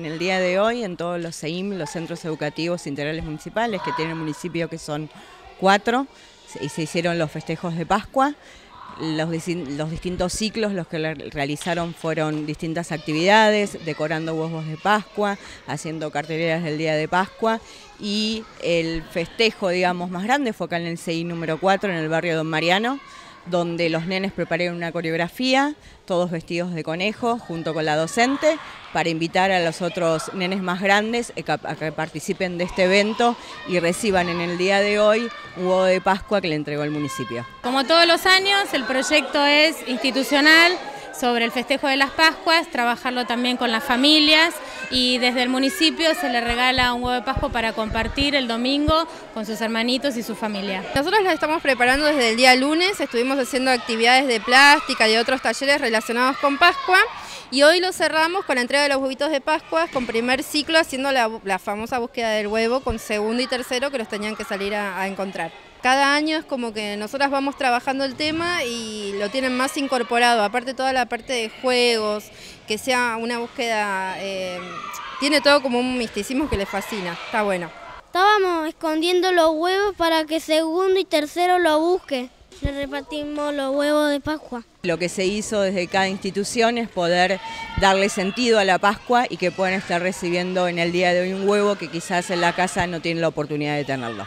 En el día de hoy, en todos los CEIM, los centros educativos integrales municipales que tiene el municipio, que son cuatro, y se hicieron los festejos de Pascua. Los, distintos ciclos, los que realizaron fueron distintas actividades, decorando huevos de Pascua, haciendo carteleras del día de Pascua y el festejo, digamos, más grande fue acá en el CI número 4, en el barrio Don Mariano, donde los nenes prepararon una coreografía, todos vestidos de conejo, junto con la docente, para invitar a los otros nenes más grandes a que participen de este evento y reciban en el día de hoy un huevo de Pascua que le entregó el municipio. Como todos los años, el proyecto es institucional, sobre el festejo de las Pascuas, trabajarlo también con las familias y desde el municipio se le regala un huevo de Pascua para compartir el domingo con sus hermanitos y su familia. Nosotros la estamos preparando desde el día lunes, estuvimos haciendo actividades de plástica y otros talleres relacionados con Pascua. Y hoy lo cerramos con la entrega de los huevitos de Pascua, con primer ciclo haciendo la, famosa búsqueda del huevo, con segundo y tercero que los tenían que salir a encontrar cada año es como que nosotras vamos trabajando el tema y lo tienen más incorporado, aparte toda la parte de juegos, que sea una búsqueda, eh, tiene todo como un misticismo que les fascina, está bueno. Estábamos escondiendo los huevos para que segundo y tercero lo busque. Le repartimos los huevos de Pascua. Lo que se hizo desde cada institución es poder darle sentido a la Pascua y que puedan estar recibiendo en el día de hoy un huevo que quizás en la casa no tienen la oportunidad de tenerlo.